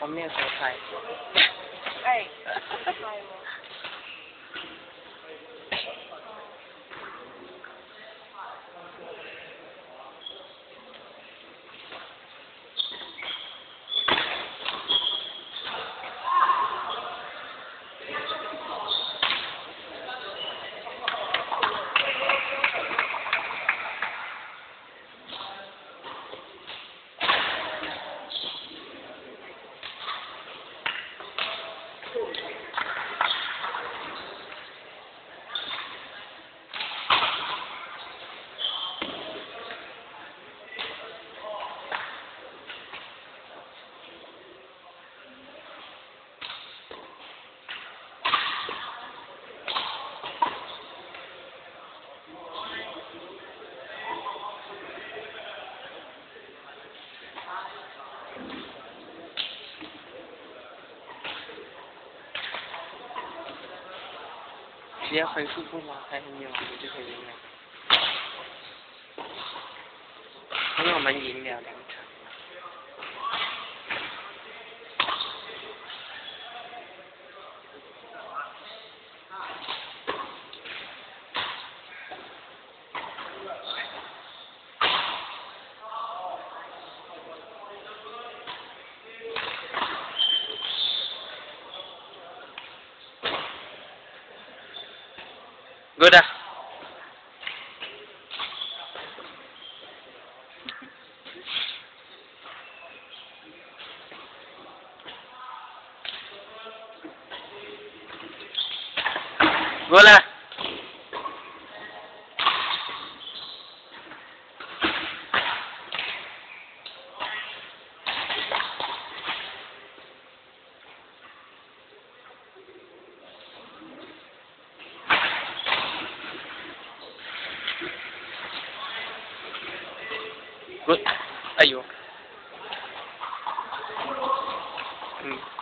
我没有说太。哎。 直接回复不吗？还是你完了就可以赢了？因为我们赢了两。Good ah. Go lah. Ayo. Hmm.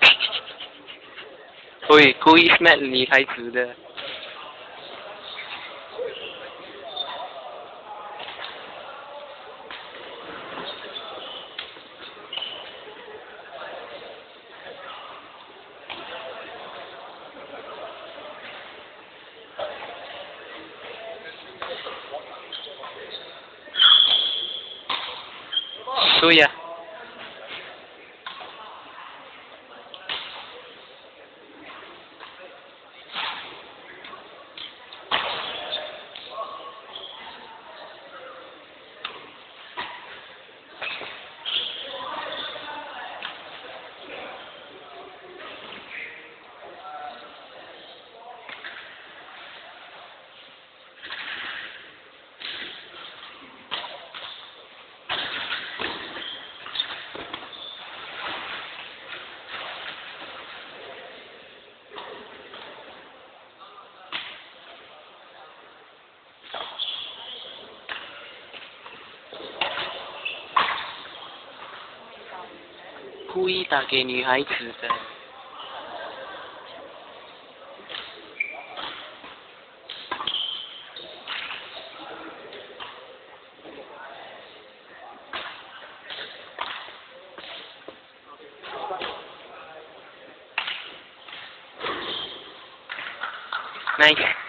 Hmm. Ôi, cô Ismail 你才值的。对呀。 故意打给女孩子的。Nice。